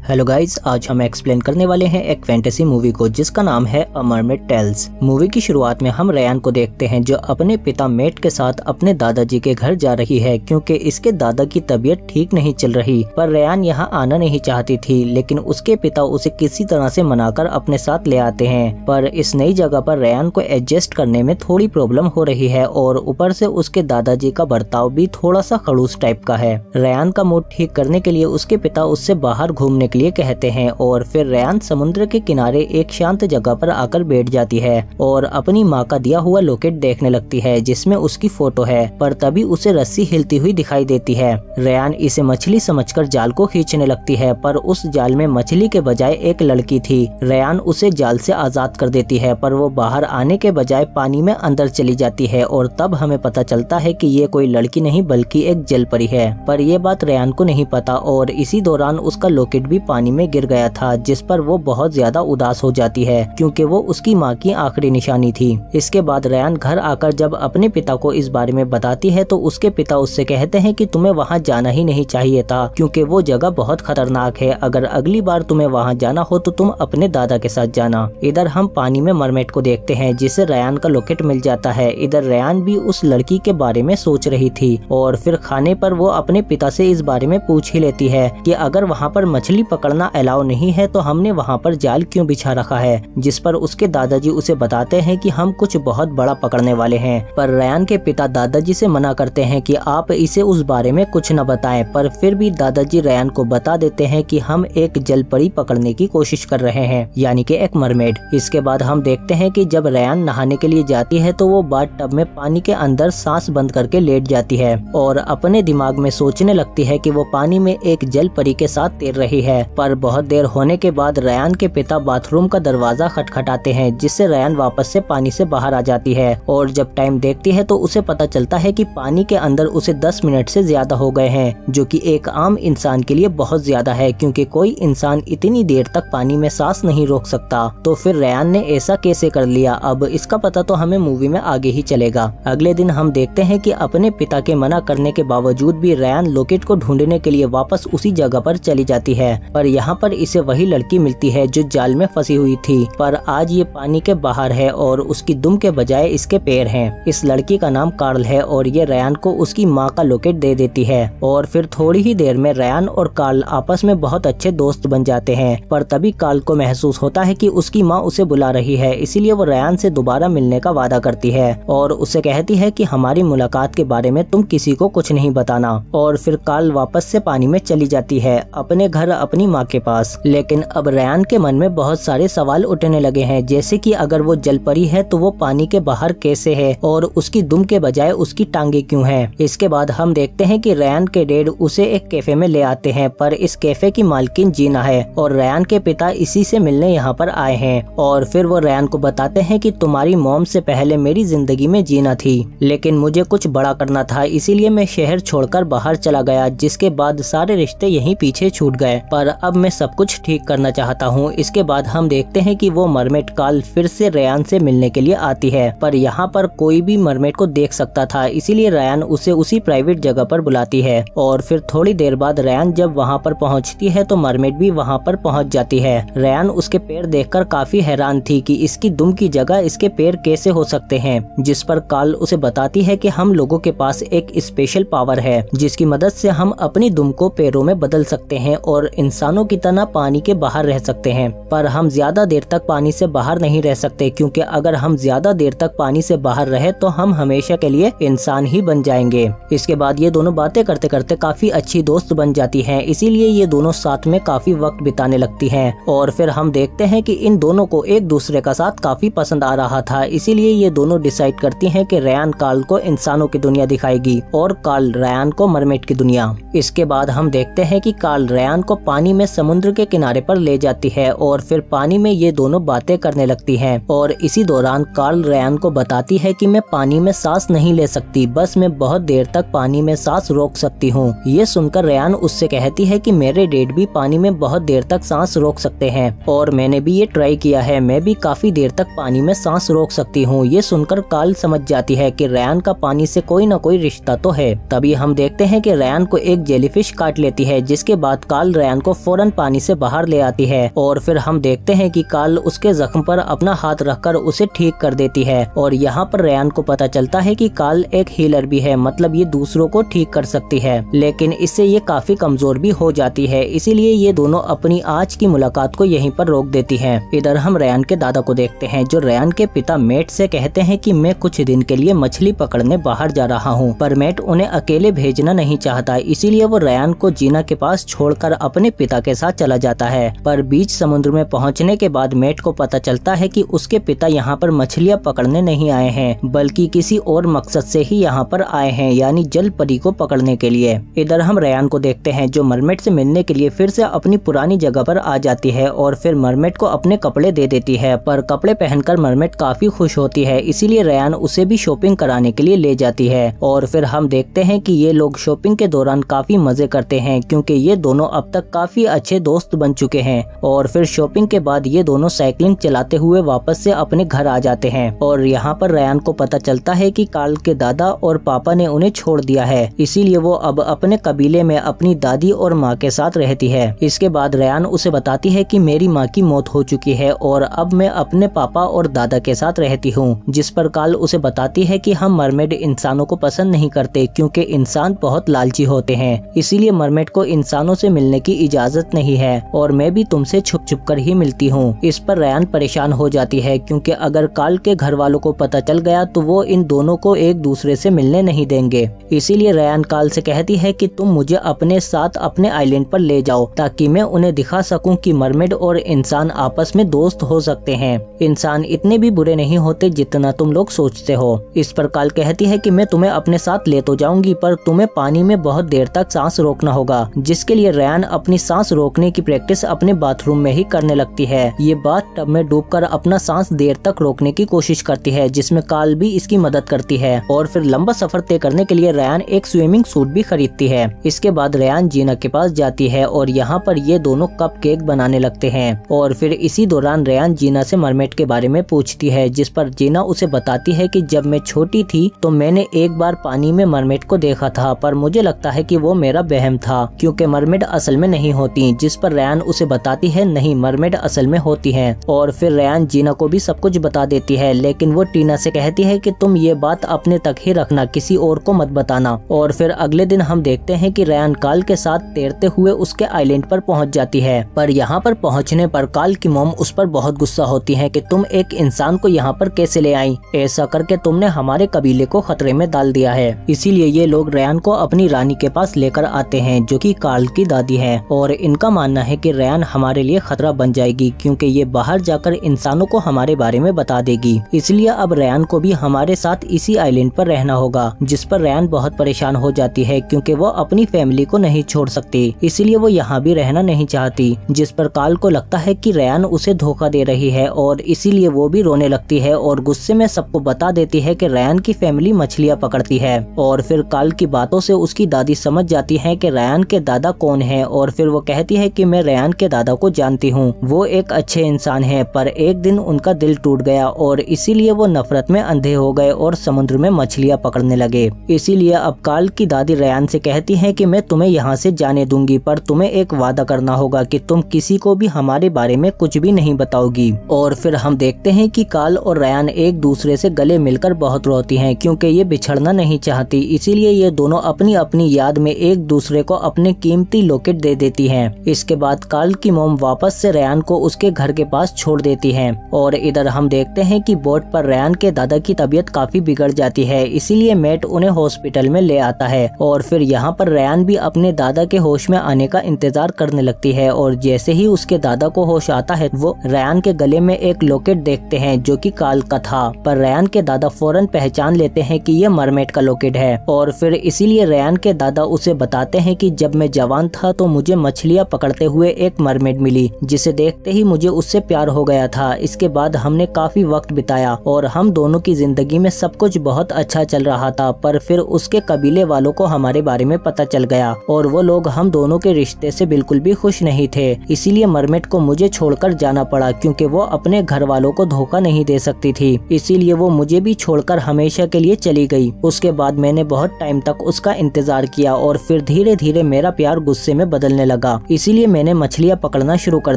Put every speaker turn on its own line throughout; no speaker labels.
Hello guys आज हम explain करने वाले हैं एक फैंटेसी मूवी को, जिसका नाम है अमरमेट टेल्स मूवी की शुरुआत में हम रयान को देखते हैं, जो अपने पिता मेट के साथ अपने दादाजी के घर जा रही है, क्योंकि इसके दादा की तबीयत ठीक नहीं चल रही। पर रयान यहाँ आना नहीं चाहती थी, लेकिन उसके पिता उसे किसी तरह से मनाकर अपने साथ ले आते हैं। पर इस नई जगह पर रयान को एडजस्ट करने में थोड़ी प्रॉब्लम हो रही है, और ऊपर से उसके दादाजी का बर्ताव भी थोड़ा सा खड़ूस टाइप का है। रयान का मूड ठीक करने के लिए उसके पिता उससे बाहर घूमने के लिए कहते हैं और फिर रयान समुद्र के किनारे एक शांत जगह पर आकर बैठ जाती है और अपनी माँ का दिया हुआ लोकेट देखने लगती है, जिसमें उसकी फ़ोटो है, पर तभी उसे रस्सी हिलती हुई दिखाई देती है। रयान इसे मछली समझकर जाल को खींचने लगती है, पर उस जाल में मछली के बजाय एक लड़की थी। रयान उसे जाल से आज़ाद कर देती है, पर वो बाहर आने के बजाय पानी में अंदर चली जाती है और तब हमें पता चलता है कि ये कोई लड़की नहीं, बल्कि एक जल परी है। पर यह बात रयान को नहीं पता और इसी दौरान उसका लोकेट भी पानी में गिर गया था, जिस पर वो बहुत ज़्यादा उदास हो जाती है, क्योंकि वो उसकी माँ की आखिरी निशानी थी। इसके बाद रयान घर आकर जब अपने पिता को इस बारे में बताती है तो उसके पिता उससे कहते हैं कि तुम्हें वहाँ जाना ही नहीं चाहिए था, क्योंकि वो जगह बहुत खतरनाक है। अगर अगली बार तुम्हें वहाँ जाना हो तो तुम अपने दादा के साथ जाना। इधर हम पानी में मरमेट को देखते हैं जिसे रयान का लोकेट मिल जाता है। इधर रयान भी उस लड़की के बारे में सोच रही थी, और फिर खाने पर वो अपने पिता से इस बारे में पूछ ही लेती है कि अगर वहाँ पर मछली पकड़ना अलाउ नहीं है तो हमने वहाँ पर जाल क्यों बिछा रखा है? जिस पर उसके दादाजी उसे बताते हैं कि हम कुछ बहुत बड़ा पकड़ने वाले हैं। पर रयान के पिता दादाजी से मना करते हैं कि आप इसे उस बारे में कुछ न बताएँ, पर फिर भी दादाजी रयान को बता देते हैं कि हम एक जल परी पकड़ने की कोशिश कर रहे हैं, यानी कि एक मरमेड। इसके बाद हम देखते हैं कि जब रयान नहाने के लिए जाती है तो वो बाथ टब में पानी के अंदर सांस बंद करके लेट जाती है और अपने दिमाग में सोचने लगती है कि वो पानी में एक जल परी के साथ तैर रही है। पर बहुत देर होने के बाद रयान के पिता बाथरूम का दरवाज़ा खटखटाते हैं, जिससे रयान वापस से पानी से बाहर आ जाती है। और जब टाइम देखती है तो उसे पता चलता है कि पानी के अंदर उसे 10 मिनट से ज़्यादा हो गए हैं, जो कि एक आम इंसान के लिए बहुत ज़्यादा है, क्योंकि कोई इंसान इतनी देर तक पानी में सांस नहीं रोक सकता। तो फिर रयान ने ऐसा कैसे कर लिया? अब इसका पता तो हमें मूवी में आगे ही चलेगा। अगले दिन हम देखते हैं कि अपने पिता के मना करने के बावजूद भी रयान लोकेट को ढूँढने के लिए वापस उसी जगह पर चली जाती है। पर यहाँ पर इसे वही लड़की मिलती है जो जाल में फंसी हुई थी। पर आज ये पानी के बाहर है और उसकी दुम के बजाय इसके पैर हैं। इस लड़की का नाम कार्ल है और ये रयान को उसकी माँ का लोकेट दे देती है। और फिर थोड़ी ही देर में रयान और कार्ल आपस में बहुत अच्छे दोस्त बन जाते हैं। पर तभी कार्ल को महसूस होता है की उसकी माँ उसे बुला रही है, इसीलिए वो रयान से दोबारा मिलने का वादा करती है और उसे कहती है की हमारी मुलाकात के बारे में तुम किसी को कुछ नहीं बताना। और फिर कार्ल वापस से पानी में चली जाती है। अपने घर अपनी माँ के पास। लेकिन अब रयान के मन में बहुत सारे सवाल उठने लगे हैं, जैसे कि अगर वो जल परी है तो वो पानी के बाहर कैसे है और उसकी दुम के बजाय उसकी टांगे क्यों है? इसके बाद हम देखते हैं कि रयान के डेड उसे एक कैफ़े में ले आते हैं, पर इस कैफ़े की मालकिन जीना है और रयान के पिता इसी से मिलने यहाँ पर आए हैं और फिर वो रयान को बताते हैं कि तुम्हारी मोम से पहले मेरी ज़िंदगी में जीना थी, लेकिन मुझे कुछ बड़ा करना था, इसीलिए मैं शहर छोड़कर बाहर चला गया, जिसके बाद सारे रिश्ते यहीं पीछे छूट गए। पर अब मैं सब कुछ ठीक करना चाहता हूँ। इसके बाद हम देखते हैं कि वो मरमेट काल फिर से रयान से मिलने के लिए आती है, पर यहाँ पर कोई भी मरमेट को देख सकता था, इसीलिए रयान उसे उसी प्राइवेट जगह पर बुलाती है। और फिर थोड़ी देर बाद रयान जब वहाँ पर पहुँचती है तो मरमेट भी वहाँ पर पहुँच जाती है। रयान उसके पैर देखकर काफ़ी हैरान थी कि इसकी दुम की जगह इसके पैर कैसे हो सकते हैं, जिस पर काल उसे बताती है कि हम लोगों के पास एक स्पेशल पावर है, जिसकी मदद से हम अपनी दुम को पैरों में बदल सकते हैं और इंसानों की तरह पानी के बाहर रह सकते हैं, पर हम ज़्यादा देर तक पानी से बाहर नहीं रह सकते, क्योंकि अगर हम ज़्यादा देर तक पानी से बाहर रहे तो हम हमेशा के लिए इंसान ही बन जाएँगे। इसके बाद ये दोनों बातें करते करते काफ़ी अच्छी दोस्त बन जाती है, इसीलिए ये दोनों साथ में काफ़ी वक्त बिताने लगती है। और फिर हम देखते हैं की इन दोनों को एक दूसरे का साथ काफ़ी पसंद आ रहा था, इसीलिए ये दोनों डिसाइड करती है की रयान काल को इंसानों की दुनिया दिखाएगी, और काल रयान को मरमेट की दुनिया। इसके बाद हम देखते हैं कि काल रयान को पानी में समुद्र के किनारे पर ले जाती है और फिर पानी में ये दोनों बातें करने लगती हैं। और इसी दौरान कार्ल रयान को बताती है कि मैं पानी में सांस नहीं ले सकती, बस मैं बहुत देर तक पानी में सांस रोक सकती हूँ। ये सुनकर रैन उससे कहती है की मेरे डेड भी पानी में बहुत देर तक सांस रोक सकते हैं, और मैंने भी ये ट्राई किया है, मैं भी काफ़ी देर तक पानी में सांस रोक सकती हूँ। ये सुनकर कार्ल समझ जाती है कि रयान का पानी से कोई न कोई रिश्ता तो है। तभी हम देखते हैं कि रैन को एक जेलीफिश काट लेती है, जिसके बाद काल रैन को फ़ौरन पानी से बाहर ले आती है और फिर हम देखते हैं कि काल उसके जख्म पर अपना हाथ रखकर उसे ठीक कर देती है। और यहाँ पर रयान को पता चलता है कि काल एक हीलर भी है मतलब ये दूसरों को ठीक कर सकती है। लेकिन इससे ये काफ़ी कमज़ोर भी हो जाती है, इसीलिए ये दोनों अपनी आज की मुलाकात को यहीं पर रोक देती है। इधर हम रयान के दादा को देखते हैं, जो रयान के पिता मेट से कहते हैं कि मैं कुछ दिन के लिए मछली पकड़ने बाहर जा रहा हूँ, पर मेट उन्हें अकेले भेजना नहीं चाहता, इसीलिए वो रयान को जीना के पास छोड़कर अपने पिता के साथ चला जाता है। पर बीच समुद्र में पहुँचने के बाद मेट को पता चलता है की उसके पिता यहाँ पर मछलियाँ पकड़ने नहीं आए हैं, बल्कि किसी और मकसद से ही यहाँ पर आए हैं, यानी जल परी को पकड़ने के लिए। इधर हम रयान को देखते हैं, जो मरमेट से मिलने के लिए फिर से अपनी पुरानी जगह पर आ जाती है और फिर मरमेट को अपने कपड़े दे देती है। पर कपड़े पहनकर मरमेट काफ़ी खुश होती है, इसीलिए रयान उसे भी शॉपिंग कराने के लिए ले जाती है। और फिर हम देखते हैं कि ये लोग शॉपिंग के दौरान काफ़ी मज़े करते हैं, क्योंकि ये दोनों अब तक काफ़ी अच्छे दोस्त बन चुके हैं और फिर शॉपिंग के बाद ये दोनों साइकिलिंग चलाते हुए वापस से अपने घर आ जाते हैं। और यहाँ पर रयान को पता चलता है कि कार्ल के दादा और पापा ने उन्हें छोड़ दिया है। इसीलिए वो अब अपने कबीले में अपनी दादी और माँ के साथ रहती है। इसके बाद रयान उसे बताती है कि मेरी माँ की मौत हो चुकी है और अब मैं अपने पापा और दादा के साथ रहती हूँ, जिस पर काल उसे बताती है कि हम मरमेड इंसानों को पसंद नहीं करते क्योंकि इंसान बहुत लालची होते हैं। इसीलिए मरमेड को इंसानों से मिलने की इजाज़त नहीं है और मैं भी तुमसे छुप छुप कर ही मिलती हूँ। इस पर रयान परेशान हो जाती है क्योंकि अगर काल के घर वालों को पता चल गया तो वो इन दोनों को एक दूसरे से मिलने नहीं देंगे। इसीलिए रयान काल से कहती है कि तुम मुझे अपने साथ अपने आइलैंड पर ले जाओ ताकि मैं उन्हें दिखा सकूँ कि मरमेड और इंसान आपस में दोस्त हो सकते हैं। इंसान इतने भी बुरे नहीं होते जितना तुम लोग सोचते हो। इस पर काल कहती है कि मैं तुम्हें अपने साथ ले तो जाऊँगी पर तुम्हें पानी में बहुत देर तक सांस रोकना होगा, जिसके लिए रयान अपनी सांस रोकने की प्रैक्टिस अपने बाथरूम में ही करने लगती है। ये बात टब में डूबकर अपना सांस देर तक रोकने की कोशिश करती है, जिसमें काल भी इसकी मदद करती है। और फिर लंबा सफ़र तय करने के लिए रयान एक स्विमिंग सूट भी खरीदती है। इसके बाद रयान जीना के पास जाती है और यहाँ पर ये दोनों कप केक बनाने लगते हैं। और फिर इसी दौरान रयान जीना से मरमेट के बारे में पूछती है, जिस पर जीना उसे बताती है कि जब मैं छोटी थी तो मैंने एक बार पानी में मरमेट को देखा था, पर मुझे लगता है कि वो मेरा बहम था, क्योंकि मरमेट असल में नहीं होती जिस पर रयान उसे बताती है, नहीं, मरमेड असल में होती है। और फिर रयान जीना को भी सब कुछ बता देती है, लेकिन वो टीना से कहती है कि तुम ये बात अपने तक ही रखना, किसी और को मत बताना। और फिर अगले दिन हम देखते हैं कि रैन काल के साथ तैरते हुए उसके आइलैंड पर पहुँच जाती है। पर यहाँ पर पहुँचने पर काल की मोम उस पर बहुत गुस्सा होती है कि तुम एक इंसान को यहाँ पर कैसे ले आई? ऐसा करके तुमने हमारे कबीले को खतरे में डाल दिया है। इसीलिए ये लोग रैन को अपनी रानी के पास लेकर आते हैं, जो कि काल की दादी है। और इनका मानना है कि रयान हमारे लिए खतरा बन जाएगी, क्योंकि ये बाहर जाकर इंसानों को हमारे बारे में बता देगी। इसलिए अब रयान को भी हमारे साथ इसी आइलैंड पर रहना होगा, जिस पर रयान बहुत परेशान हो जाती है, क्योंकि वो अपनी फैमिली को नहीं छोड़ सकती। इसलिए वो यहाँ भी रहना नहीं चाहती, जिस पर काल को लगता है कि रयान उसे धोखा दे रही है, और इसीलिए वो भी रोने लगती है और गुस्से में सबको बता देती है कि रयान की फैमिली मछलियाँ पकड़ती है। और फिर काल की बातों से उसकी दादी समझ जाती है कि रयान के दादा कौन है, और फिर वो कहती है कि मैं रयान के दादा को जानती हूँ। वो एक अच्छे इंसान है, पर एक दिन उनका दिल टूट गया और इसीलिए वो नफरत में अंधे हो गए और समुद्र में मछलियाँ पकड़ने लगे। इसीलिए अब काल की दादी रयान से कहती है कि मैं तुम्हें यहाँ से जाने दूँगी, पर तुम्हें एक वादा करना होगा कि तुम किसी को भी हमारे बारे में कुछ भी नहीं बताओगी। और फिर हम देखते हैं कि काल और रयान एक दूसरे से गले मिलकर बहुत रोती हैं, क्योंकि ये बिछड़ना नहीं चाहती। इसीलिए ये दोनों अपनी अपनी याद में एक दूसरे को अपने कीमती लोकेट दे देती हैं। इसके बाद काल की मोम वापस से रयान को उसके घर के पास छोड़ देती है। और इधर हम देखते हैं कि बोट पर रयान के दादा की तबीयत काफ़ी बिगड़ जाती है, इसीलिए मेट उन्हें हॉस्पिटल में ले आता है। और फिर यहाँ पर रयान भी अपने दादा के होश में आने का इंतज़ार करने लगती है और जैसे ही उसके दादा को होश आता है, वो रयान के गले में एक लोकेट देखते हैं, जो कि काल का था। पर रयान के दादा फ़ौरन पहचान लेते हैं कि ये मरमेट का लोकेट है। और फिर इसीलिए रयान के दादा उसे बताते हैं कि जब मैं जवान था तो मुझे मछलियाँ पकड़ते हुए एक मरमेड मिली, जिसे देखते ही मुझे उससे प्यार हो गया था। इसके बाद हमने काफ़ी वक्त बिताया और हम दोनों की ज़िंदगी में सब कुछ बहुत अच्छा चल रहा था, पर फिर उसके कबीले वालों को हमारे बारे में पता चल गया और वो लोग हम दोनों के रिश्ते से बिल्कुल भी खुश नहीं थे। इसीलिए मरमेट को मुझे छोड़कर जाना पड़ा, क्योंकि वो अपने घर वालों को धोखा नहीं दे सकती थी। इसीलिए वो मुझे भी छोड़कर हमेशा के लिए चली गई। उसके बाद मैंने बहुत टाइम तक उसका इंतज़ार किया और फिर धीरे धीरे मेरा प्यार गुस्से में बदलने लगा। लगा। इसीलिए मैंने मछलियाँ पकड़ना शुरू कर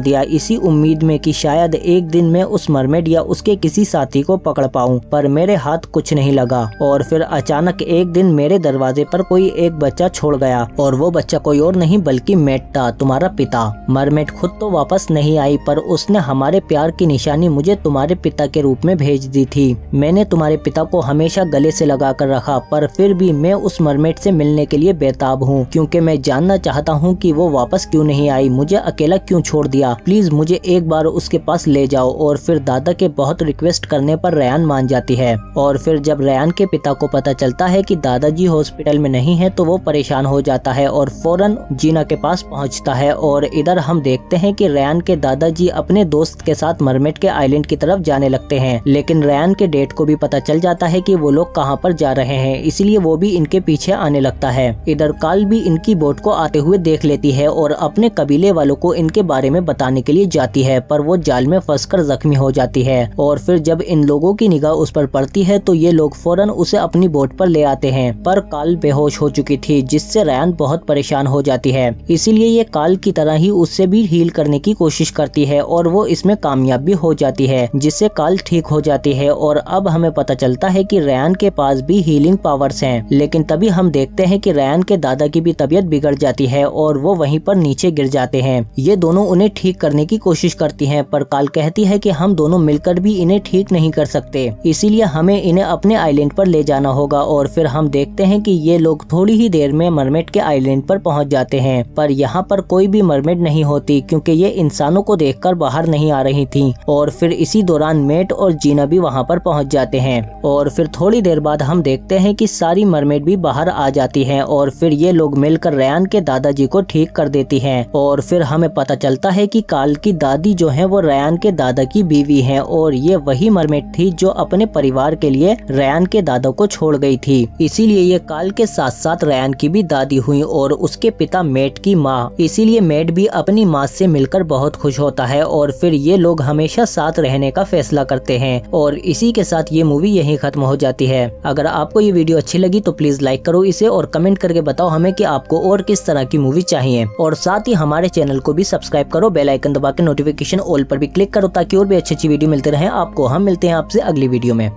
दिया। इसी उम्मीद में कि शायद एक दिन मैं उस मरमेड या उसके किसी साथी को पकड़ पाऊँ, पर मेरे हाथ कुछ नहीं लगा। और फिर अचानक एक दिन मेरे दरवाजे पर कोई एक बच्चा छोड़ गया, और वो बच्चा कोई और नहीं बल्कि मेट था, तुम्हारा पिता। मरमेट खुद तो वापस नहीं आई, पर उसने हमारे प्यार की निशानी मुझे तुम्हारे पिता के रूप में भेज दी थी। मैंने तुम्हारे पिता को हमेशा गले से लगा कर रखा, पर फिर भी मैं उस मरमेट से मिलने के लिए बेताब हूँ, क्योंकि मैं जानना चाहता हूँ कि वो वापस क्यों नहीं आई? मुझे अकेला क्यों छोड़ दिया? प्लीज़ मुझे एक बार उसके पास ले जाओ। और फिर दादा के बहुत रिक्वेस्ट करने पर रयान मान जाती है। और फिर जब रयान के पिता को पता चलता है कि दादाजी हॉस्पिटल में नहीं है तो वो परेशान हो जाता है और फ़ौरन जीना के पास पहुँचता है। और इधर हम देखते हैं कि रयान के दादाजी अपने दोस्त के साथ मरमेट के आइलैंड की तरफ़ जाने लगते हैं। लेकिन रयान के डेट को भी पता चल जाता है कि वो लोग कहाँ पर जा रहे हैं, इसलिए वो भी इनके पीछे आने लगता है। इधर काल भी इनकी बोट को आते हुए देख लेती है और अपने कबीले वालों को इनके बारे में बताने के लिए जाती है, पर वो जाल में फंस जख्मी हो जाती है। और फिर जब इन लोगों की निगाह उस पर पड़ती है तो ये लोग फ़ौरन उसे अपनी बोट पर ले आते हैं, पर काल बेहोश हो चुकी थी, जिससे रैन बहुत परेशान हो जाती है। इसीलिए ये काल की तरह ही उससे भी हील करने की कोशिश करती है, और वो इसमें कामयाब भी हो जाती है, जिससे काल ठीक हो जाती है, और अब हमें पता चलता है कि रैन के पास भी हीलिंग पावर्स हैं। लेकिन तभी हम देखते हैं कि रैन के दादा की भी तबीयत बिगड़ जाती है, और वो वहीं पर नीचे गिर जाते हैं। ये दोनों उन्हें ठीक करने की कोशिश करती हैं, पर काल कहती है कि हम दोनों मिलकर भी इन्हें ठीक नहीं कर सकते। इसीलिए हमें इन्हें अपने आइलैंड पर ले जाना होगा और फिर हम देखते हैं कि ये लोग थोड़ी ही देर में मरमेड के आइलैंड पर पहुँच जाते हैं। पर यहाँ पर कोई भी मरमेड नहीं होती, क्योंकि ये इंसानों को देखकर बाहर नहीं आ रही थी। और फिर इसी दौरान मेट और जीना भी वहाँ पर पहुँच जाते हैं। और फिर थोड़ी देर बाद हम देखते हैं की सारी मरमेड भी बाहर आ जाती है और फिर ये लोग मिलकर रयान के दादाजी को ठीक कर देती हैं। और फिर हमें पता चलता है कि काल की दादी जो है, वो रयान के दादा की बीवी है और ये वही मरमेट थी जो अपने परिवार के लिए रयान के दादा को छोड़ गई थी। इसीलिए ये काल के साथ साथ रयान की भी दादी हुई और उसके पिता मेट की माँ। इसीलिए मेट भी अपनी माँ से मिलकर बहुत खुश होता है और फिर ये लोग हमेशा साथ रहने का फैसला करते हैं और इसी के साथ ये मूवी यही खत्म हो जाती है। अगर आपको ये वीडियो अच्छी लगी तो प्लीज़ लाइक करो इसे और कमेंट करके बताओ हमें कि आपको और किस तरह की मूवी चाहिए। और साथ ही हमारे चैनल को भी सब्सक्राइब करो बेलाइकन दबा के नोटिफिकेशन ऑल पर भी क्लिक करो ताकि और भी अच्छी अच्छी वीडियो मिलते रहे। आपको हम मिलते हैं आपसे अगली वीडियो में।